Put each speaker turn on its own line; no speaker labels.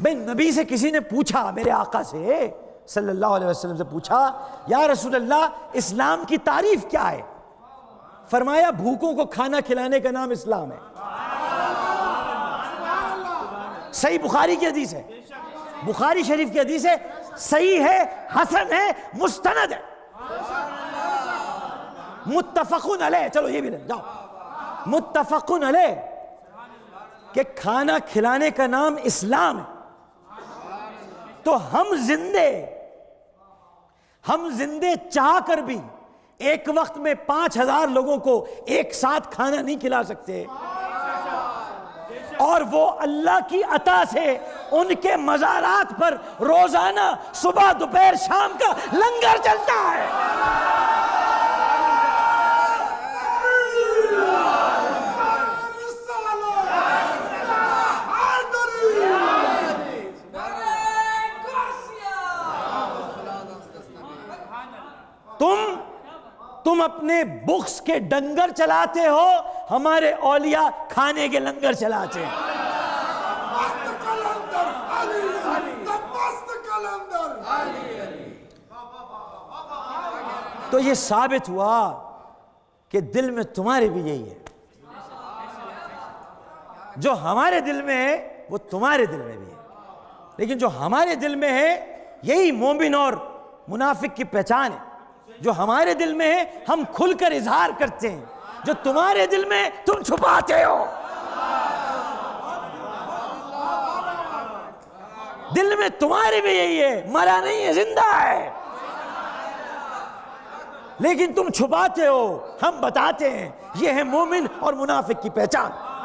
بھئی نبی سے کسی نے پوچھا، میرے آقا سے، صلی اللہ علیہ وسلم سے پوچھا، یا رسول اللہ، اسلام کی تعریف کیا ہے؟ فرمایا، بھوکوں کو کھانا کھلانے کا نام اسلام ہے۔ صحیح بخاری کی حدیث ہے۔ بخاری شریف کی حدیث ہے، صحیح ہے، حسن ہے، مستند ہے۔ متفقن علیہ، چلو یہ بھی لیں جاؤ۔ متفقن علیہ، کہ کھانا کھلانے کا نام اسلام ہے۔ تو ہم زندے ہم زندے چاہ کر بھی ایک وقت میں پانچ ہزار لوگوں کو ایک ساتھ کھانا نہیں کھلا سکتے۔ اور وہ اللہ کی عطا سے ان کے مزارات پر روزانہ صبح، دوپہر، شام کا لنگر چلتا ہے۔ تم تم اپنے بکس کے ڈنگر چلاتے ہو، ہمارے اولیاء کھانے کے لنگر چلاتے ہیں۔ تو یہ ثابت ہوا کہ دل میں تمہارے بھی یہی ہے۔ جو ہمارے دل میں ہے، وہ تمہارے دل میں بھی ہے۔ لیکن جو ہمارے دل میں ہے، یہی مومن اور منافق کی پہچان ہے۔ جو ہمارے دل میں ہے، ہم کھل کر اظہار کرتے ہیں۔ جو تمہارے دل میں تم چھپاتے ہو۔ دل میں تمہارے بھی یہی ہے، مرا نہیں ہے، زندہ ہے۔ لیکن تم چھپاتے ہو، ہم بتاتے ہیں۔ یہ ہے مومن اور منافق کی پہچان۔